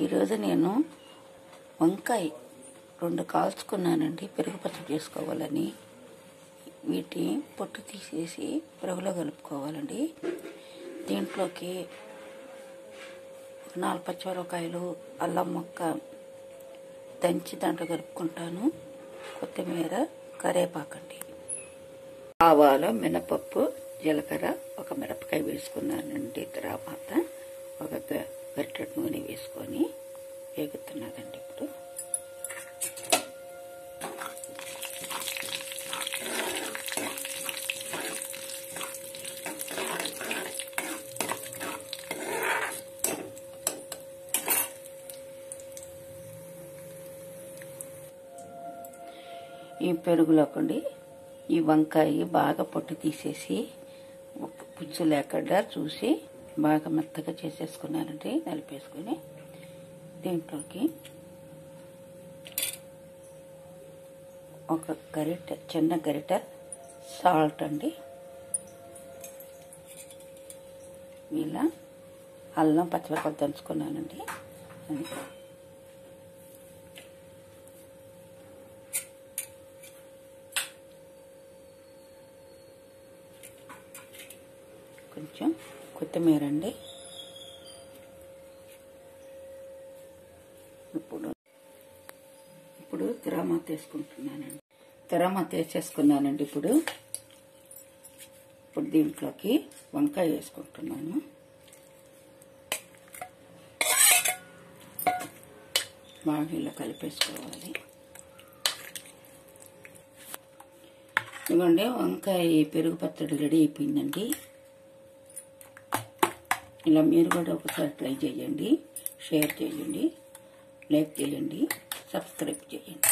ఈరోజు నేను వంకాయ రెండు కాల్చుకున్నానండి పెరుగు పచ్చడి చేసుకోవాలని. వీటి పొట్టు తీసేసి పెరుగులో కలుపుకోవాలండి. దీంట్లోకి నాలుగు పచ్చిమిరపకాయలు అల్లం మొక్క దంచి దాంట్లో కలుపుకుంటాను. కొత్తిమీర కరేపాకండి. ఆవాలు మినపప్పు జీలకర్ర ఒక మిరపకాయ వేసుకున్నానండి తర్వాత. ఒక గరిటెడు నూనె వేసుకొని వేగుతున్నదండి ఇప్పుడు. ఈ పెరుగులోకండి ఈ వంకాయ బాగా పొట్టు తీసేసి పుచ్చు లేకుండా చూసి బాగా మెత్తగా చేసేసుకున్నానండి నలిపేసుకుని దీంట్లోకి ఒక గరిట చిన్న గరిట సాల్ట్ అండి. ఇలా అల్లం పచ్చిమిరపకాయలు దంచుకున్నానండి. అది కొంచెం కొత్తిమీర అండి ఇప్పుడు ఇప్పుడు తిరామాత వేసుకుంటున్నానండి. తిరామాత వేసేసుకున్నానండి ఇప్పుడు. ఇప్పుడు దీంట్లోకి వంకాయ వేసుకుంటున్నాను. బాగా ఇలా కలిపేసుకోవాలి. ఇదిగోండి వంకాయ పెరుగు పచ్చడి రెడీ అయిపోయిందండి. ఇలా మీరు కూడా ఒకసారి ట్రై చేయండి షేర్ చేయండి లైక్ చేయండి సబ్స్క్రైబ్ చేయండి.